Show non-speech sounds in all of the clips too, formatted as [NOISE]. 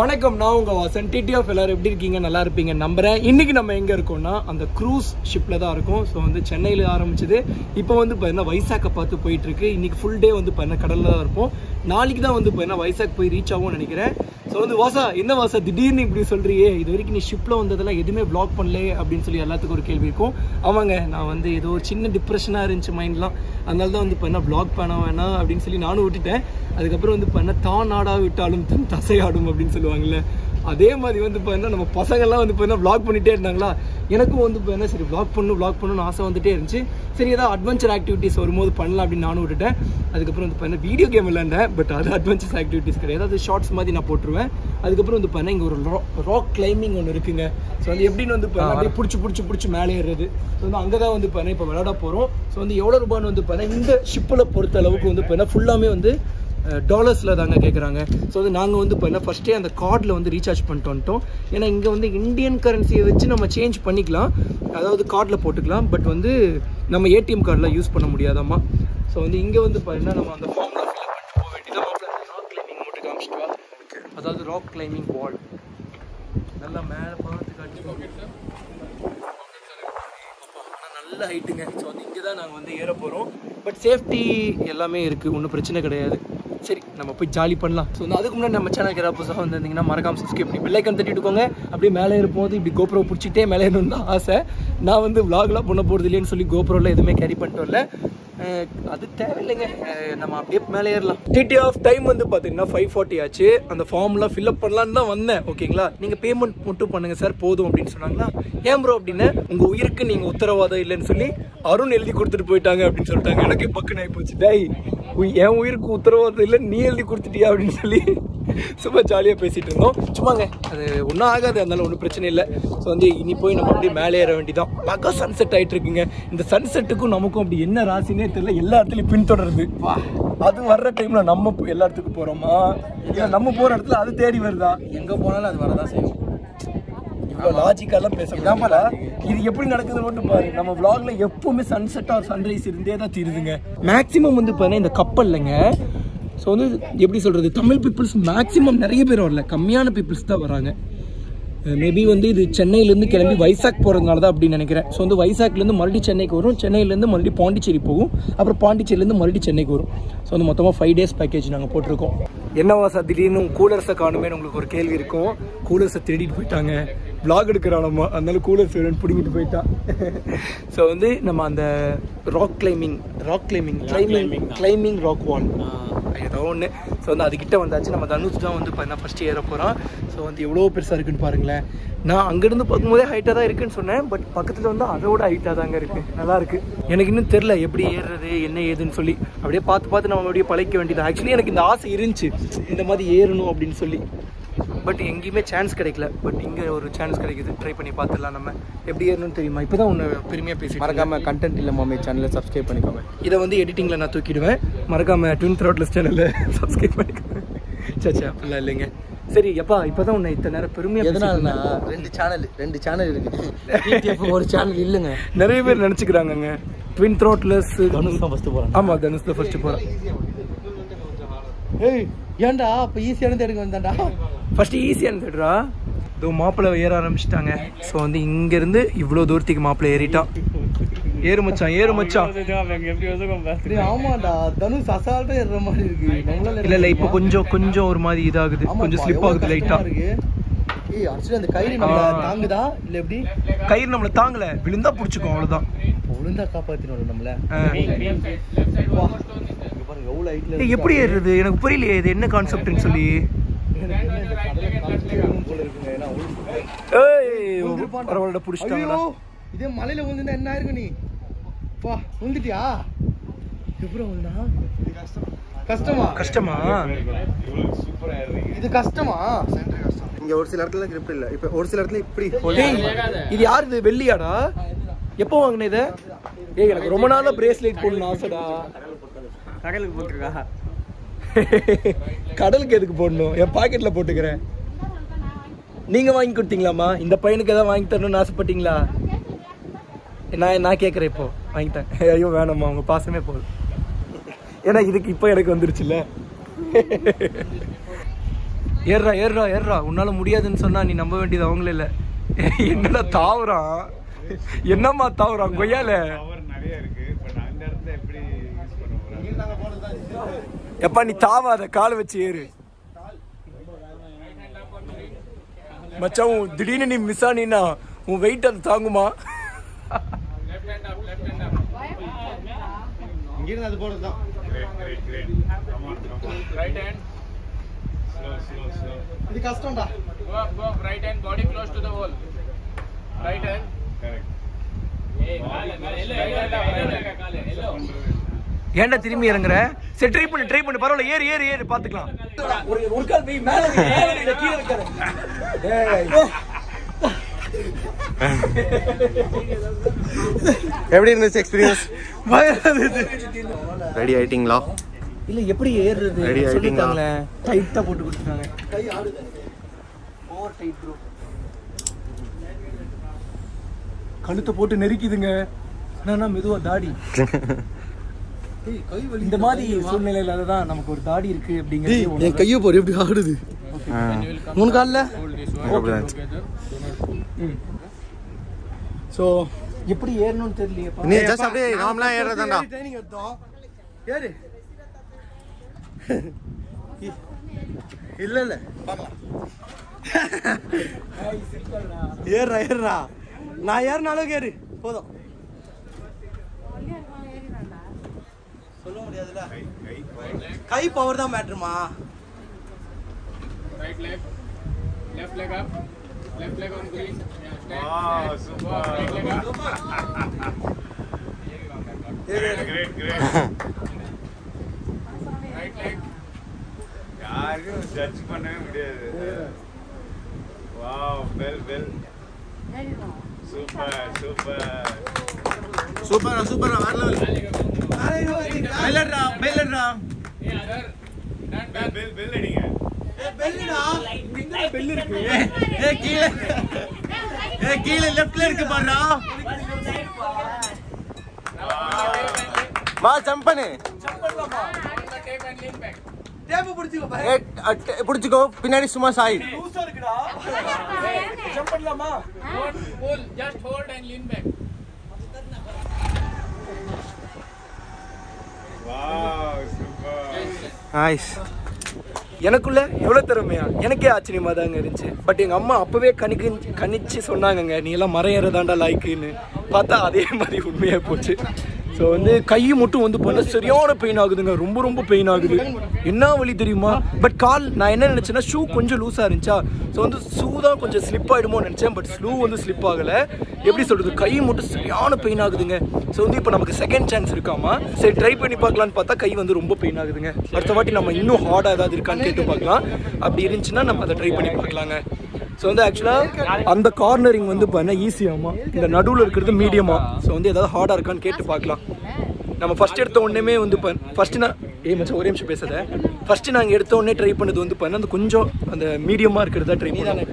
வணக்கம் நான் உங்கள் வாசன். டிடி ஆஃப் எல்லாரும் எப்படி இருக்கீங்க? நல்லா இருப்பீங்க நம்புறேன். இன்றைக்கி நம்ம எங்கே இருக்கோம்னா அந்த க்ரூஸ் ஷிப்பில் தான் இருக்கோம். ஸோ வந்து சென்னையில் ஆரம்பிச்சது. இப்போ வந்து பார்த்தீங்கன்னா வைசாக்கை பார்த்து போயிட்டுருக்கு இன்றைக்கி ஃபுல் டே வந்து பார்த்தீங்கன்னா கடலில் தான் இருப்போம். நாளைக்கு தான் வந்து பார்த்தீங்கன்னா வைசாக் போய் ரீச் ஆகும்னு நினைக்கிறேன். ஸோ வந்து வாசா என்ன வாசா? திடீர்னு இப்படி சொல்றியே இது வரைக்கும் நீ ஷிப்பில் வந்ததெல்லாம் எதுவுமே ப்ளாக் பண்ணல அப்படின்னு சொல்லி எல்லாத்துக்கும் ஒரு கேள்வி இருக்கும். ஆமாங்க நான் வந்து ஏதோ ஒரு சின்ன டிப்ரெஷனாக இருந்துச்சு மைண்ட்லாம் அதனால தான் வந்து என்ன ப்ளாக் பண்ண வேணாம் அப்படின்னு சொல்லி நானும் விட்டுட்டேன். அதுக்கப்புறம் வந்து பார்த்தீங்கன்னா தான் நாடா விட்டாலும் தன் தசையாடும் அப்படின்னு சொல்லுவாங்கல்ல. அதே மாதிரி வந்து பார்த்தீங்கன்னா நம்ம பசங்கள்லாம் வந்து பார்த்தீங்கன்னா வ்ளாக் பண்ணிட்டே இருந்தாங்களா? எனக்கும் வந்து பார்த்தீங்கன்னா சரி வ்ளாக் பண்ணணும் வ்ளாக் பண்ணணும்னு ஆசை வந்துட்டே இருந்துச்சு. சரி ஏதாவது அட்வென்ச்சர் ஆக்டிவிட்டிஸ் வரும்போது பண்ணலாம் அப்படின்னு நானும் விட்டுட்டேன். அதுக்கப்புறம் வந்து பார்த்தீங்கன்னா வீடியோ கேம் விளையாண்டேன் பட் அது அட்வென்ச்சர்ஸ் ஆக்டிவிட்டிஸ் கிடையாது. அது ஷார்ட்ஸ் மாதிரி நான் போட்டுருவேன். அதுக்கப்புறம் வந்து பார்த்தீங்கன்னா இங்கே ஒரு ராக் கிளைம்பிங் ஒன்று இருக்குங்க. ஸோ வந்து எப்படின்னு வந்து அப்படியே பிடிச்சி பிடிச்சி பிடிச்சி மேலே ஏறுறது. ஸோ வந்து அங்கே தான் வந்து பார்த்தீங்கன்னா இப்போ விளையாட போகிறோம் ஸோ வந்து எவ்வளோ ரூபான்னு வந்து பார்த்தீங்கன்னா இந்த ஷிப்பில் பொறுத்த அளவுக்கு வந்து பார்த்தீங்கன்னா ஃபுல்லாமே வந்து டாலர்ஸில் தாங்க கேட்குறாங்க ஸோ வந்து நாங்கள் வந்து இப்போ என்ன ஃபஸ்ட்டே அந்த கார்டில் வந்து ரீசார்ஜ் பண்ணிட்டு வந்துட்டோம். ஏன்னா இங்கே வந்து இந்தியன் கரன்சியை வச்சு நம்ம சேஞ்ச் பண்ணிக்கலாம். அதாவது கார்டில் போட்டுக்கலாம். பட் வந்து நம்ம ஏடிஎம் கார்டில் யூஸ் பண்ண முடியாதாம்மா. ஸோ வந்து இங்கே வந்து பார்த்தீங்கன்னா நம்ம அந்த ஃபார்மில் ஃபில் பண்ணிட்டு போக வேண்டியதான் ராக் கிளைம்பிங் மட்டும் காமிச்சிட்டு அதாவது ராக் கிளைம்பிங் வால் நல்லா மேலே பார்த்து காட்டி நல்ல ஹைட்டுங்க ஸோ வந்து இங்கே தான் நாங்கள் வந்து ஏற போகிறோம் பட் சேஃப்டி எல்லாமே இருக்குது ஒன்றும் பிரச்சனை கிடையாது. சரி நம்ம போய் ஜாலி பண்ணலாம். ஸோ வந்து அதுக்கு முன்னாடி நம்ம சேனலுக்கு ஏதாவது புதுசாக வந்திருந்தீங்கன்னா மறக்காம சப்ஸ்கிரைப் பண்ணி பெல்லைக்கன் தட்டிட்டுக்கோங்க அப்படியே மேலே இருப்போது இப்படி கோப்ரோ பிடிச்சிட்டே மேலே ஏறணும்னு தான் ஆசை. நான் வந்து விலாக்லாம் பண்ண போகிறது இல்லைன்னு சொல்லி கோப்ரோவில் எதுவுமே கேரி பண்ணிட்டு வரல அது தேவையில்லைங்க. நம்ம அப்படியே மேலே ஏறலாம். டிடி ஆஃப் டைம் வந்து பார்த்தீங்கன்னா ஃபைவ் ஃபார்ட்டி ஆச்சு. அந்த ஃபார்ம்லாம் ஃபில்அப் பண்ணலான்னு தான் வந்தேன் ஓகேங்களா நீங்கள் பேமெண்ட் மட்டும் பண்ணுங்கள் சார் போதும் அப்படின்னு சொன்னாங்களா? ஏன் ப்ரோ அப்படின்னு? உங்கள் உயிருக்கு நீங்கள் உத்தரவாதம் இல்லைன்னு சொல்லி அருண் எழுதி கொடுத்துட்டு போயிட்டாங்க அப்படின்னு சொல்லிட்டாங்க. எனக்கு பக்குன்னு ஆகி போச்சு. டேய் என் உயிருக்கு உத்தரவாதம் இல்லை நீ எழுதி கொடுத்துட்டியா அப்படின்னு சொல்லி சும்மா ஜாலியாக பேசிட்டு இருந்தோம். சும்மாங்க அது ஒன்றும் ஆகாது அதனால ஒன்றும் பிரச்சனை இல்லை. ஸோ வந்து இனி போய் நம்ம அப்படியே மேலே ஏற வேண்டியதான் அழகா சன்செட் ஆயிட்டு இருக்குங்க. இந்த சன்செட்டுக்கும் நமக்கும் அப்படி என்ன ராசினே தெரியல. எல்லா இடத்துலையும் பின்தொடருது. அது வர்ற டைம்ல நம்ம எல்லா இடத்துக்கும் போறோமா? இல்லை நம்ம போற இடத்துல அது தேடி வருதா? எங்க போனாலும் அது வரதான் செய்யும். இவ்வளோ லாஜிக்கெல்லாம் பேச இது எப்படி நடக்குதுன்னு மட்டும் பாரு. நம்ம vlogல எப்பவுமே சன்செட் ஆர் சன்ரைஸ் இருந்தே தான் தீருதுங்க. மேக்ஸிமம் வந்து பாருங்க இந்த கப்பல்லைங்க. ஸோ வந்து எப்படி சொல்றது? தமிழ் பீப்புள்ஸ் மேக்ஸிமம் நிறைய பேர் வரல. கம்மியான பீப்புள்ஸ் தான் வராங்க. மேபி வந்து இது சென்னையிலேருந்து கிளம்பி வைசாக் போகிறதுனால தான் அப்படின்னு நினைக்கிறேன். ஸோ வந்து வைசாக்லேருந்து மறுபடியும் சென்னைக்கு வரும். சென்னையிலேருந்து மறுபடியும் பாண்டிச்சேரி போகும். அப்புறம் பாண்டிச்சேரியிலேருந்து மறுபடியும் சென்னைக்கு வரும். ஸோ வந்து மொத்தமாக ஃபைவ் டேஸ் பேக்கேஜ் நாங்கள் போட்டிருக்கோம். என்னவா சார் திடீர்னு கூலர்ஸை காணுமேனு உங்களுக்கு ஒரு கேள்வி இருக்கும். கூலர்ஸை தேடிட்டு போயிட்டாங்க. Vlog எடுக்கிறானம்மா அதனால கூலர்ஸ் வேணும்னு பிடிங்கிட்டு போயிட்டான் ஸோ வந்து நம்ம அந்த rock climbing rock climbing climbing climbing rock wall ஏதோ ஒன்று ஸோ வந்து அதுக்கிட்ட வந்தாச்சு. நம்ம தனுஷ் தான் வந்து பார்த்தீங்கன்னா ஃபஸ்ட்டு ஏற போகிறோம் ஸோ வந்து எவ்வளோ பெருசாக இருக்குன்னு பாருங்களேன். நான் அங்கேருந்து பார்க்கும்போதே ஹைட்டாக தான் இருக்குன்னு சொன்னேன். பட் பக்கத்தில் வந்து அதோட ஹைட்டாக தாங்க இருக்குது நல்லா இருக்கு. எனக்கு இன்னும் தெரில எப்படி ஏறுறது என்ன ஏதுன்னு சொல்லி. அப்படியே பார்த்து பார்த்து நம்ம அப்படியே பழைக்க வேண்டியது. ஆக்சுவலி எனக்கு இந்த ஆசை இருந்துச்சு. இந்த மாதிரி ஏறணும் அப்படின்னு சொல்லி. பட் எங்கேயுமே சான்ஸ் கிடைக்கல. பட் இங்கே ஒரு சான்ஸ் கிடைக்குது. ட்ரை பண்ணி பார்த்துடலாம் நம்ம. எப்படி ஏறணும்னு தெரியுமா? இப்போ தான் ஒன்று பெருமையாக பேசி மறக்காம கண்டென்ட் இல்ல மாமே சேனலை சப்ஸ்கிரைப் பண்ணிக்கோங்க. இதை வந்து எடிட்டிங்கில் நான் தூக்கிடுவேன். மறக்காம ட்வின் த்ரோட்லஸ் சேனலில் சப்ஸ்கிரைப் பண்ணிக்கோங்க. சச்சா அப்படிலாம் இல்லைங்க. சரி எப்பா இப்போ தான் உன்னை இத்தனை நேரம் பெருமையாக எதனாலனா ரெண்டு சேனல் ரெண்டு சேனல் இருக்கு. டிடிஎஃப் ஒரு சேனல் இல்லைங்க. நிறைய பேர் நினச்சிக்கிறாங்கங்க. ட்வின் த்ரோட்லஸ் தனுஷ் தான் ஃபர்ஸ்ட் போறான். ஆமாம் தனுஷ் தான் ஃபஸ்ட்டு போகிறேன் ஏய் ஏன்டா? அப்ப ஈஸியான தேடுங்க வந்தாண்டா. ஃபஸ்ட்டு ஈஸியாக தேடுறா. இதோ மாப்பிள்ளை ஏற ஆரம்பிச்சிட்டாங்க. ஸோ வந்து இங்கேருந்து இவ்வளோ தூரத்துக்கு மாப்பிள்ளை ஏறிட்டான் ஏறு மச்சான் ஏறு மச்சான். ஆமாடா தனுஷ் அசால்ட்டா ஏறுற மாதிரி இருக்கு. இல்லை இல்லை இப்போ கொஞ்சம் கொஞ்சம் ஒரு மாதிரி இதாகுது. கொஞ்சம் ஸ்லிப் ஆகுது லைட்டாக இருக்கு. ஏய் ஆக்சுவலி அந்த கயிறு நம்மள. தாங்குதா? இல்ல எப்படி? கயிறு நம்மளை தாங்கல. விழுந்தா பிடிச்சிக்கும் அவ்வளோதான் ஒழுங்கா காப்பாத்தினோம் நம்மள. பாருங்க எப்படி ஏறுறது? எனக்கு புரியலையே இது என்ன கான்செப்ட்னு சொல்லி. ஏய் பரவாயில்ல பிடிச்சிட்டாங்களா இதே மலையில விழுந்தா என்ன ஆயிருக்கும் நீ? வா விழுந்துட்டியா எப்படி விழுந்தா கஷ்டமா? கஷ்டமா? இது கஷ்டமா? இங்க ஒரு சில இடத்துல grip இல்ல. இப்ப ஒரு சில இடத்துல இப்படி. இது யாரு இது? வெள்ளியாடா? எப்போ வாங்கின இத? ஏய் எனக்கு ரொம்ப நாளா பிரேஸ்லெட் போடணும் ஆசைடா. கடலுக்கு போட்டுருக்கா? [LAUGHS] கடலுக்கு எதுக்கு போடணும்? என் பாக்கெட்ல போட்டுக்கிறேன். நீங்க வாங்கி கொடுத்தீங்களாமா இந்த பையனுக்கு ஏதாவது வாங்கி தரணும்னு ஆசைப்பட்டீங்களா? நான் நான் கேட்குறேன் இப்போ. வாங்கிட்டேன் [LAUGHS] ஐயோ வேணாம்மா உங்க பாசமே போதும். ஏன்னா இதுக்கு இப்போ எனக்கு வந்துருச்சுல்ல. [LAUGHS] ஏறுறா ஏறுறா ஏறுறா உன்னால முடியாதுன்னு சொன்னா நீ நம்ப வேண்டியது அவங்களே இல்ல. என்னடா தாவுறான்? என்னம்மா தாவுறான்? கொய்யால பவர் நிறைய இருக்கு பட் அந்த இடத்துல எப்படி யூஸ் பண்ண போறாங்க எப்பா நீ தாவாத காலை வச்சு ஏறு மச்சான் உன் திடீர்னு நீ மிஸ் ஆனீன்னா உன் வெயிட் அது தாங்குமா இங்கிருந்து அது போடுறது தான் great great great come on come on Right hand. Slow slow slow இது கஷ்டம்டா Go up, go up. Right hand. Body close to the wall. Right hand. Correct Right hand up. Right hand. ஏன்டா திரும்பி இறங்குற? சரி try பண்ணு try பண்ணு. பரவாயில்ல ஏறு ஏறு ஏறு. பாத்துக்கலாம். ஒரு ஒரு கால் வை மேல கீழ ஏய். எப்படி இருந்துச்சு எக்ஸ்பீரியன்ஸ் ரெடி ஆயிட்டீங்களா? இல்ல எப்படி ஏறுறது? Ready ஆயிட்டீங்களா? டைட்டா போட்டு கொடுத்துட்டாங்க. ஓவர் டைட் ப்ரோ கழுத்தை போட்டு நெரிக்குதுங்க. என்னன்னா மெதுவா தாடி. [LAUGHS] இந்த மாதிரி சூழ்நிலையில தான் நமக்கு ஒரு தாடி இருக்கு அப்படிங்கிறது என் கையை போற எப்படி ஆடுது? மூணு கால்ல? சோ எப்படி ஏறணும்னு தெரியலையே நீ ஜஸ்ட் அப்படியே நார்மலா ஏறதாண்டா ட்ரைனிங் எடுத்தோம். ஏறு. இல்ல இல்ல. ஏறுறா ஏறுறா. நான் ஏறின அளவுக்கு ஏறு. போதும் சொல்ல முடியாதுல்ல கை பவர் தான் மேட்ருமா Right leg. Left leg up. Left leg on green. Yeah, stand. Wow, stand. super. Go up. Right leg up. Great great Right leg. யாருக்கும் ஜட்ஜ் பண்ணவே முடியாது wow well well super super சூப்பரா சூப்பரா வேற level பெல்லட்ரா பெல்லட்ரா Hey, other. Stand back. Bell bell அடிங்க ஏ கீழே ஏ கீழே லெஃப்ட்ல இருக்கு பாருடா வா ஜம்ப் பண்ணு Put the tape and lean back. Tape பிடிச்சிக்கோ பாரு ஏ, அட்- பிடிச்சுக்கோ பின்னாடி சும்மா சாயிடு லூசா இருக்குடா ஜம்ப் பண்ணலாமா Don't pull. Just hold and lean ஆய்ஸ் nice எனக்குள்ள எவ்வளோ திறமையா? எனக்கே ஆச்சரியமாக தாங்க இருந்துச்சு. பட் எங்கள் அம்மா அப்போவே கணிக்கு கணிச்சு சொன்னாங்கங்க நீ எல்லாம் மரம் லைக்குன்னு லாய்க்குன்னு பார்த்தா அதே மாதிரி உண்மையாக போச்சு. ஸோ வந்து கை மட்டும் வந்து பண்ண சரியான பெயின் ஆகுதுங்க. ரொம்ப ரொம்ப பெயின் ஆகுது. என்ன வழி தெரியுமா? பட் கால் நான் என்ன நினச்சேன்னா ஷூ கொஞ்சம் லூஸாக இருந்துச்சா? ஸோ வந்து ஷூ தான் கொஞ்சம் ஸ்லிப் ஆகிடுமோ நினச்சேன். பட் ஷூ வந்து ஸ்லிப் ஆகலை. எப்படி சொல்கிறது கை மட்டும் சரியான பெயின் ஆகுதுங்க. ஸோ வந்து இப்போ நமக்கு செகண்ட் சான்ஸ் இருக்காமா? சரி ட்ரை பண்ணி பார்க்கலான்னு பார்த்தா கை வந்து ரொம்ப பெயின் ஆகுதுங்க. அடுத்த வாட்டி நம்ம இன்னும் ஹார்டாக ஏதாவது இருக்கான்னு கேட்டு பார்க்கலாம். அப்படி இருந்துச்சுன்னா நம்ம அதை ட்ரை பண்ணி பார்க்கலாங்க. ஸோ வந்து ஆக்சுவலாக அந்த கார்னரிங் வந்து பண்ண ஈஸியாமா இந்த நடுவில் இருக்கிறது மீடியமா ஸோ வந்து ஏதாவது ஹார்டாக இருக்கான்னு கேட்டு பார்க்கலாம். நம்ம ஃபர்ஸ்ட் எடுத்த உடனே வந்து ஃபர்ஸ்ட் நான் ஏ மச்சான் ஒரே நிமிஷம் பேசாத. ஃபர்ஸ்ட் நாங்கள் எடுத்த உடனே ட்ரை பண்ணது வந்து பண்ண அந்த கொஞ்சம் அந்த மீடியமாக இருக்கிறதா ட்ரை பண்ணி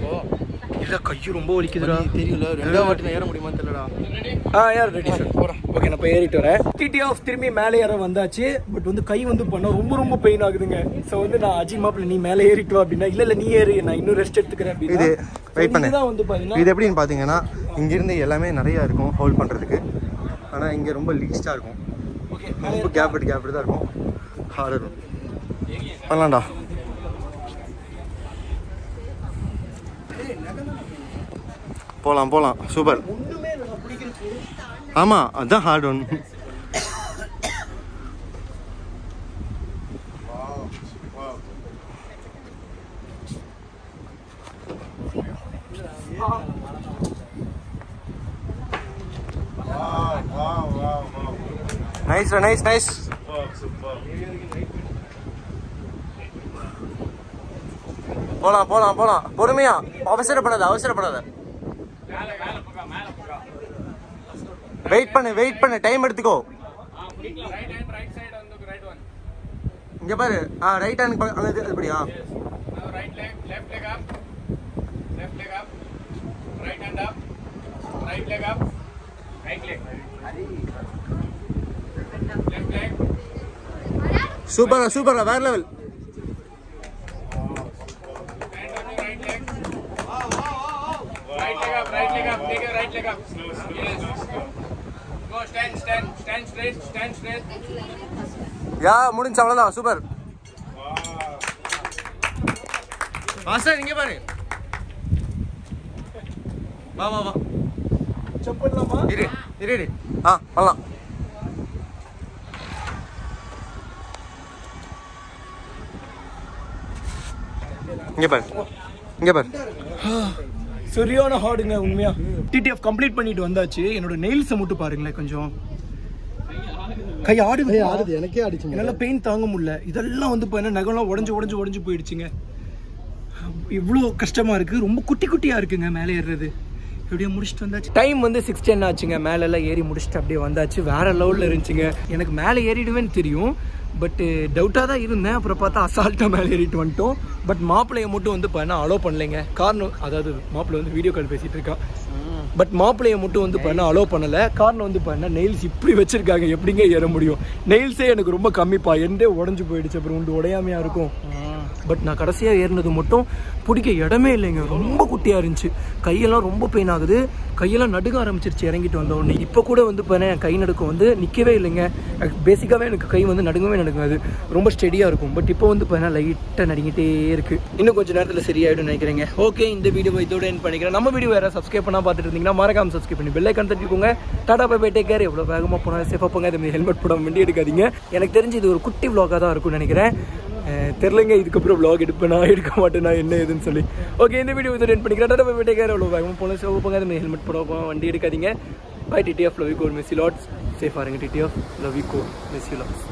இல்லை கையும் ரொம்ப வலிக்குதுடா. தெரியல ரெண்டாவது வாட்டி நான் ஏற முடியுமா தெரியலடா. ஆ யார் ரெடி சார் போகிறேன் ஓகே நான் இப்போ ஏறிட்டு வரேன். டிடி ஆஃப் திரும்பி மேலே ஏற வந்தாச்சு. பட் வந்து கை வந்து பண்ண ரொம்ப ரொம்ப பெயின் ஆகுதுங்க. ஸோ வந்து நான் அஜய் மாப்பிள்ள நீ மேலே ஏறிட்டு வா அப்படின்னா இல்லை இல்லை நீ ஏறு. நான் இன்னும் ரெஸ்ட் எடுத்துக்கிறேன் இது அப்படின்னா வெயிட் பண்ணு. இதுதான் வந்து பார்த்தீங்கன்னா இது எப்படின்னு பார்த்தீங்கன்னா இங்கிருந்து எல்லாமே நிறையா இருக்கும் ஹோல்ட் பண்ணுறதுக்கு ஆனால் இங்கே ரொம்ப லீஸ்டாக இருக்கும். ரொம்ப கேப் கேப் தான் இருக்கும். ஹார்ட் இருக்கும் பண்ணலாம்டா. போகலாம் போகலாம் சூப்பர். ஆமாம் அதுதான் hard one nice nice nice போலாம் போலாம் போலாம். பொறுமையா. அவசரப்படாத அவசரப்படாத. வெயிட் பண்ணு வெயிட் பண்ணு டைம் எடுத்துக்கோ. இங்க பாரு ஆ ரைட் ஹேண்ட் அங்க இப்படியா leg, left leg up. Left leg up. Right hand up. Right leg up. Right leg. Left leg. சூப்பரா சூப்பரா வேற level up. Leg up. Yes. Go, stand, stand, stand straight, stand straight. Yeah முடிஞ்சு அவ்வளோதான் super master இங்கே பாரு வா வா வா செக் பண்ணலாமா இரு இரு இரு ஆ பண்ணலாம் இங்கே பாரு இங்கே பாரு சரியான ஹார்டுங்க உண்மையா? டிடிஎஃப் கம்ப்ளீட் பண்ணிட்டு வந்தாச்சு. என்னோட நெயில்ஸை மட்டும் பாருங்களேன் கொஞ்சம். கை ஆடுது ஆடுது எனக்கே அடிச்சுங்க என்னால பெயின் தாங்க முடியல. இதெல்லாம் வந்து என்ன நகம்லாம் உடஞ்சு உடஞ்சு உடஞ்சு போயிடுச்சுங்க. இவ்வளோ கஷ்டமா இருக்கு. ரொம்ப குட்டி குட்டியா இருக்குங்க மேலே ஏறுறது. எப்படியோ முடிச்சுட்டு வந்தாச்சு. டைம் வந்து சிக்ஸ் டென் ஆச்சுங்க. மேலெல்லாம் ஏறி முடிச்சுட்டு அப்படியே வந்தாச்சு. வேற லெவலில் இருந்துச்சுங்க. எனக்கு மேலே ஏறிடுவேன்னு தெரியும். பட்டு டவுட்டாக uh, தான் இருந்தேன். அப்புறம் பார்த்தா அசால்ட்டாக மேலே ஏறிட்டு வந்துட்டோம். பட் மாப்பிள்ளையை மட்டும் வந்து பண்ண அலோவ் பண்ணலைங்க. காரணம் அதாவது மாப்பிள்ளை வந்து வீடியோ கால் பேசிகிட்டு இருக்கான் பட் மாப்பிள்ளையை மட்டும் வந்து பண்ண அலோவ் பண்ணலை. காரணம் வந்து பண்ண நெயில்ஸ் இப்படி வச்சிருக்காங்க. எப்படிங்க ஏற முடியும்? நெயில்ஸே எனக்கு ரொம்ப கம்மிப்பா எண்டே உடஞ்சு போயிடுச்சு. அப்புறம் உண்டு உடையாமையா இருக்கும். பட் நான் கடைசியாக ஏறினது மட்டும் பிடிக்க இடமே இல்லைங்க. ரொம்ப குட்டியாக இருந்துச்சு. கையெல்லாம் ரொம்ப பெயின் ஆகுது. கையெல்லாம் நடுக்க ஆரம்பிச்சிருச்சு இறங்கிட்டு வந்த உடனே. இப்போ கூட வந்து இப்போ என் கை நடுக்கம் வந்து நிற்கவே இல்லைங்க. பேசிக்காகவே எனக்கு கை வந்து நடுங்கவே நடுங்காது. ரொம்ப ஸ்டெடியாக இருக்கும். பட் இப்போ வந்து இப்போ லைட்டாக நடுங்கிட்டே இருக்கு. இன்னும் கொஞ்சம் நேரத்தில் சரியாயிடும் நினைக்கிறேங்க. ஓகே இந்த வீடியோ இதோட என் பண்ணிக்கிறேன். நம்ம வீடியோ வேறு சப்ஸ்கிரைப் பண்ணால் பார்த்துட்டு இருந்தீங்கன்னா மறக்காம சப்ஸ்கிரைப் பண்ணி பெல்லை கண் தட்டிக்கோங்க. Tata bye bye take care எவ்வளோ வேகமாக போனால் சேஃபாக போங்க. அதே ஹெல்மெட் போட வண்டி எடுக்காதீங்க எனக்கு தெரிஞ்சு இது ஒரு குட்டி vlog-ஆ தான் இருக்கும்னு நினைக்கிறேன். தெரிலங்க இதுக்கப்புறம் vlog எடுப்பேனா எடுக்க மாட்டேனா என்ன ஏதுன்னு சொல்லி. ஓகே இந்த வீடியோ இதை ரெண்ட் பண்ணிக்கிறேன். டாடா பை பை எவ்வளோ வேகமாக போனால் சேஃபாக போங்க அதே ஹெல்மெட் போடாம வண்டி எடுக்காதீங்க. பை டிடிஎஃப் லவ் யூ கோர் மெஸ்ஸி லாட்ஸ் சேஃபாக இருங்க டிடிஎஃப் லவ் யூ கோர் மெஸ்ஸி லாட்ஸ்